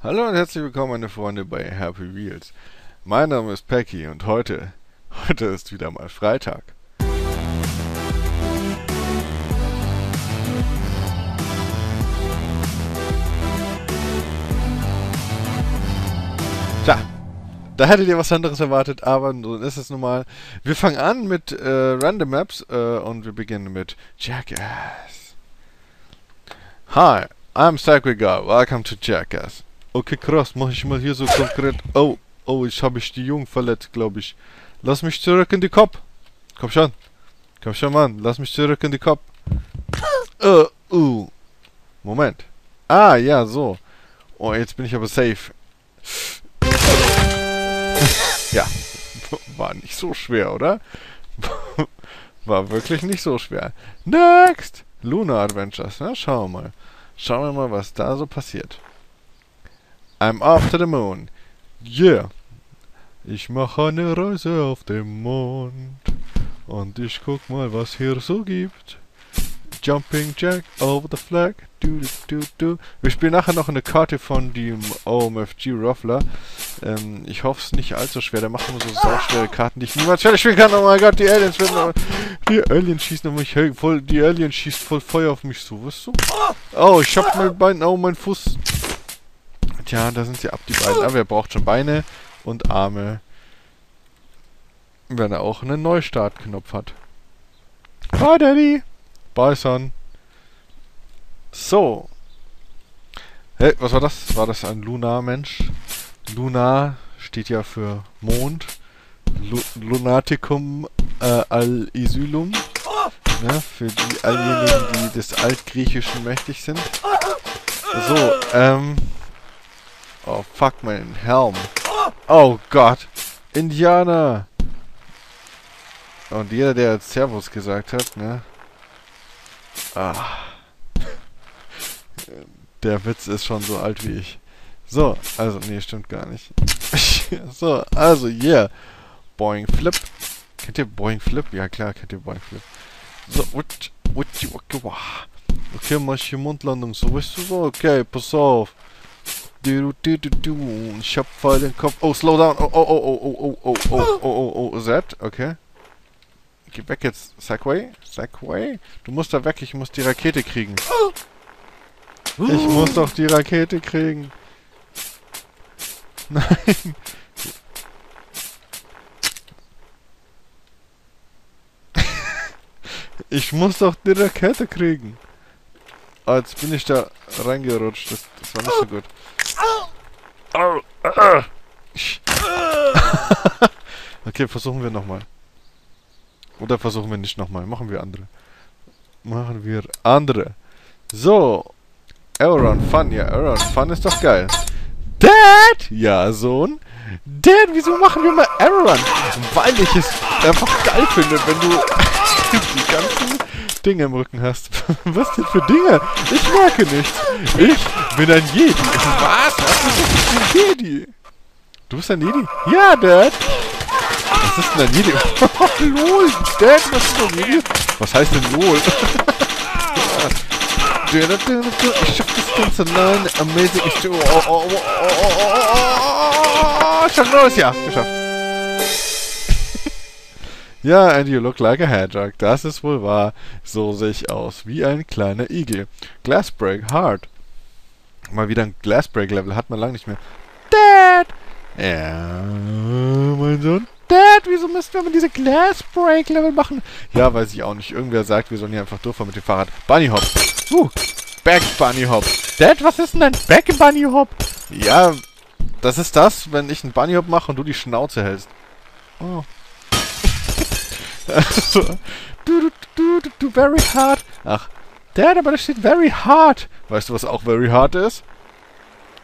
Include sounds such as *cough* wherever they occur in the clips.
Hallo und herzlich willkommen, meine Freunde, bei Happy Wheels. Mein Name ist Pecky und heute, heute ist wieder mal Freitag. Tja, da hättet ihr was anderes erwartet, aber so ist es nun mal. Wir fangen an mit äh, Random Maps äh, und wir beginnen mit Jackass. Hi, I'm Sakrigar. Welcome to Jackass. Okay, krass, mach ich mal hier so konkret. Oh, oh, ich habe ich die Jungen verletzt, glaube ich. Lass mich zurück in die Kopf. Komm schon. Komm schon, Mann. Lass mich zurück in die Kopf. Uh, uh. Moment. Ah, ja, so. Oh, jetzt bin ich aber safe. ja. *laughs* War nicht so schwer, oder? *laughs* War wirklich nicht so schwer. Next! Luna Adventures. Na, schauen wir mal. Schauen wir mal, was da so passiert. I'm off to the moon. Yeah. Ich mache eine Reise auf dem Mond. Und ich guck mal, was hier so gibt. Jumping Jack over the flag. Du, du, du. Wir spielen nachher noch eine Karte von dem OMFG Ruffler. Ähm, ich hoffe es nicht allzu schwer. Der macht immer so sauschwere Karten, die ich niemals fertig spielen kann. Oh mein Gott, die Aliens werden... Die Aliens schießen auf mich voll... Die Aliens schießt voll Feuer auf mich zu. Was so? Oh, ich hab mein Bein... Oh, mein Fuß... Tja, da sind sie ab, die beiden. Aber er braucht schon Beine und Arme. Wenn er auch einen Neustartknopf hat. Bye, Daddy. Bye, Son. So. Hey, was war das? War das ein Lunar-Mensch? Lunar steht ja für Mond. Lu Lunaticum äh, al-Isylum. Ne, für die alljenigen, die des Altgriechischen mächtig sind. So, ähm... Oh, fuck, mein Helm. Oh Gott. Indianer. Und jeder, der Servus gesagt hat, ne? Ah. Der Witz ist schon so alt wie ich. So, also, nee, stimmt gar nicht. *laughs* so, also, yeah. Boing Flip. Kennt ihr Boing Flip? Ja, klar, kennt ihr Boing Flip. So, what, what, Okay, mach hier Mundlandung. So, weißt du so? Okay, pass auf. Du, du, du, du. Ich hab voll den Kopf. Oh, slow down. Oh, oh, oh, oh, oh, oh, oh, oh, oh, oh, oh, that? Okay. Geh weg jetzt. Segway? Segway? Du musst da weg. Ich muss die Rakete kriegen. Ich muss doch die Rakete kriegen. Nein. Ich muss doch die Rakete kriegen. Ah, jetzt bin ich da reingerutscht. Das, das war nicht so gut. *laughs* okay, versuchen wir nochmal. Oder versuchen wir nicht nochmal. Machen wir andere. Machen wir andere. So. Aeron Fun. Ja, Aeron Fun ist doch geil. Dad! Ja, Sohn. Dad, wieso machen wir mal Aeron? Weil ich es einfach geil finde, wenn du *laughs* die ganzen Dinge im Rücken hast. Was denn für Dinge? Ich merke nichts. Ich bin ein Jedi. Was? Was ist das ein Jedi? Du bist ein Jedi? Ja, Dad. Was ist denn ein Jedi? LOL, Dad, was ist denn ein Jedi? Was heißt denn LOL? ich schaff das Ganze allein. Amazing. Ich... Oh, oh, oh, oh, oh, oh, oh, oh, oh, schon los, ja. Geschafft. Ja, and you look like a hedgehog. Das ist wohl wahr. So sehe ich aus. Wie ein kleiner Igel. Glassbreak hard. Mal wieder ein Glassbreak-Level. Hat man lange nicht mehr. Dad! Ja, mein Sohn. Dad, wieso müssen wir mal diese Glassbreak-Level machen? Ja, weiß ich auch nicht. Irgendwer sagt, wir sollen hier einfach durchfahren mit dem Fahrrad. Bunny Hop. Uh, Back Bunny Hop. Dad, was ist denn ein Back Bunny Hop? Ja, das ist das, wenn ich einen Bunny Hop mache und du die Schnauze hältst. Oh. Also, du, du, du, du, very hard. Ach, Dad, aber da steht very hard. Weißt du, was auch very hard ist?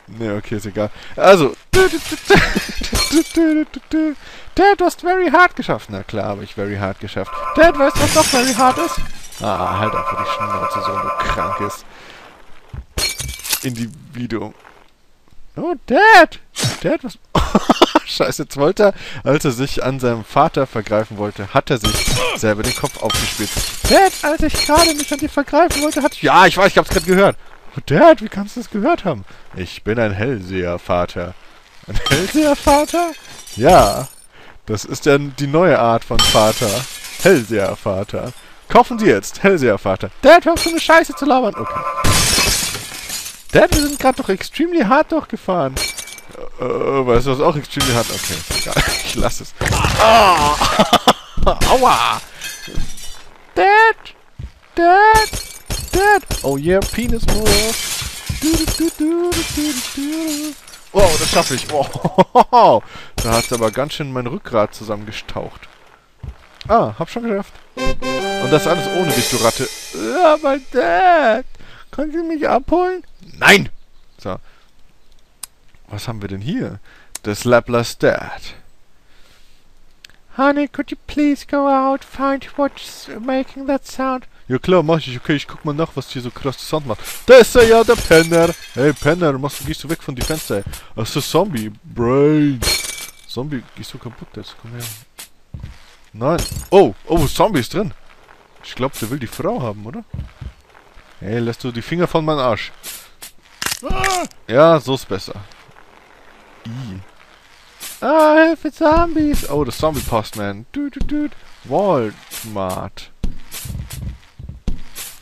Ne, okay, ist egal. Also, Dad, du hast very hard geschafft. Na klar, habe ich very hard geschafft. Dad, weißt du, was doch very hard ist? Ah, halt einfach die Schnauze, so du krankes Individuum. Oh, Dad! Dad, was... *laughs* Scheiße, jetzt wollte er, als er sich an seinem Vater vergreifen wollte, hat er sich selber den Kopf aufgespielt. Dad, als ich gerade mich an dir vergreifen wollte, hat... Ja, ich weiß, ich hab's gerade gehört. Dad, wie kannst du das gehört haben? Ich bin ein Hellseher-Vater. Ein Hellseher-Vater? Ja. Das ist ja die neue Art von Vater. Hellseher-Vater. Kaufen Sie jetzt Hellseher-Vater. Dad, hör auf so eine Scheiße zu labern. Okay. Dad, wir sind gerade doch extremely hart durchgefahren. Äh, weißt du, was auch extremely hart? Okay, egal. *laughs* Ich lass es. Ah! *laughs* Aua! Dad! Dad! Dad! Oh yeah, penis move! Wow, das schaffe ich. Wow. Da hat aber ganz schön mein Rückgrat zusammengestaucht. Ah, hab schon geschafft. Und das alles ohne dich, du Ratte. Aber Dad! Können Sie mich abholen? Nein! So. Was haben wir denn hier? Das Laplace Dad. Honey, could you please go out, find what's making that sound? Ja klar, mach ich. Okay, ich guck mal nach, was hier so krass Sound macht. Da ist ja, der Penner. Hey, Penner, machst du, gehst du weg von die Fenster. Das ist der Zombie. Brain. Zombie, gehst du kaputt jetzt. Komm her. Nein. Oh, oh, Zombie ist drin. Ich glaube, der will die Frau haben, oder? Hey, lässt du die Finger von meinem Arsch. Ja, so ist besser. I. Ah, Hilfe, Zombies! Oh, das Zombie-Postman. Walmart.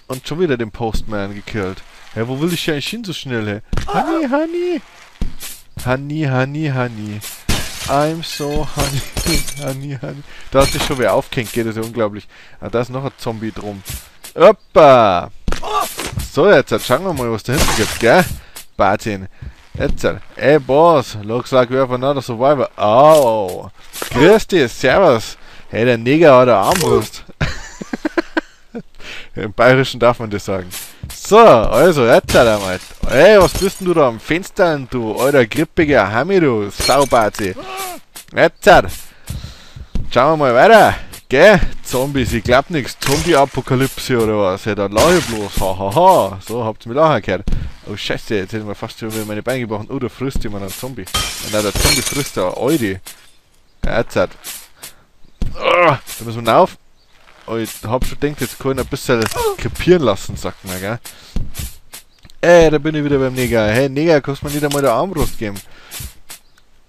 Und schon wieder den Postman gekillt. Hä, wo will ich eigentlich hin so schnell, hä? Honey, honey. Honey, honey, honey. I'm so honey, *laughs* honey, honey. Da hat sich schon wer aufgehängt, geht das ja unglaublich. Ah, da ist noch ein Zombie drum. Oppa! So, jetzt schauen wir mal, was da hinten gibt, gell? Bartin. Jetzt, ey Boss, looks like we have another survivor. Oh, grüß dich, servus. Hey, der Neger hat eine Armbrust. *laughs* Im Bayerischen darf man das sagen. So, also, jetzt einmal. Ey, was bist denn du da am Fenster, du alter grippiger Hammi, du Saubazi. Jetzt, schauen wir mal weiter. Gell? Zombies, ich glaub nix. Zombie-Apokalypse oder was? Ja, dann lache ich bloß. Hahaha. Ha, ha. So, habt's mir lachen gehört. Oh, scheiße, jetzt hätte ich mir fast schon wieder meine Beine gebrochen. Oh, da frisst jemand einen Zombie. Nein, der Zombie frisst da Eudi. Ja, jetzt hat. Oh, da müssen wir rauf. Oh, ich hab schon gedacht, jetzt kann ich ein bisschen krepieren lassen, sagt man, gell? Ey, da bin ich wieder beim Neger. Hey, Neger, kannst du mir nicht einmal der Armbrust geben?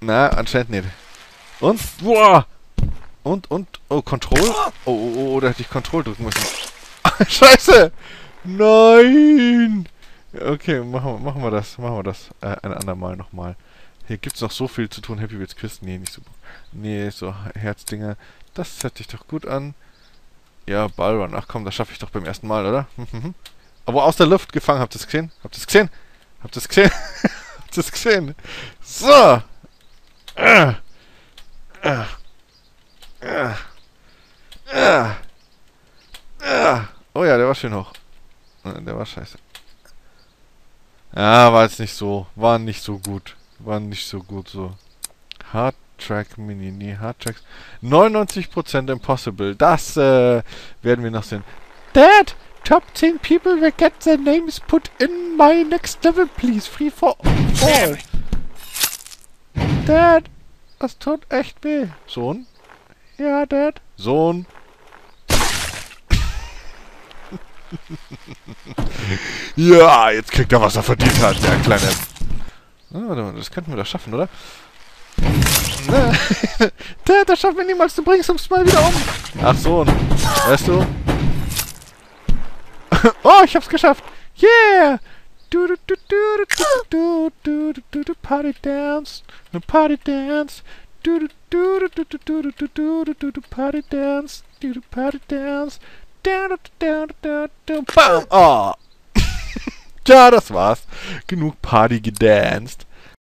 Na, anscheinend nicht. Und? Boah! Und, und, oh, Control? Oh, oh, oh, da hätte ich Control drücken müssen. *laughs* Scheiße! Nein! Okay, machen wir, machen wir das, machen wir das äh, ein andermal nochmal. Hier gibt's noch so viel zu tun. Happy Wheels Quiz? Nee, nicht so. Nee, so Herzdinger. Das hört sich doch gut an. Ja, Ballrun. Ach komm, das schaffe ich doch beim ersten Mal, oder? Aber aus der Luft gefangen. Habt ihr das gesehen? Habt ihr das gesehen? Habt ihr das gesehen? *laughs* Habt ihr das gesehen? So! Äh. Äh. Ja. Ja. Ja. Oh ja, der war schön hoch. Der war scheiße. Ja, war jetzt nicht so. War nicht so gut. War nicht so gut so. Hard Track Mini, nee, Hard Tracks. 99% Impossible. Das äh, werden wir noch sehen. Dad! Top 10 people will get their names put in my next level, please. Free for all. Dad! Das tut echt weh. Sohn? Ja, Dad. Sohn. Ja, jetzt kriegt er, was er verdient hat, der kleine... Ah, das könnten wir doch schaffen, oder? Dad, das schaffen wir niemals. Du bringst uns mal wieder um. Ach, Sohn. Weißt du? oh, ich hab's geschafft. Yeah! Du, du, du, du, du, du, du, du, du, Party Dance. Party Dance. Do do do do do do do do do do party dance. Do do party dance. Bam! Oh. *laughs* ja, das war's. Genug Party gedanced.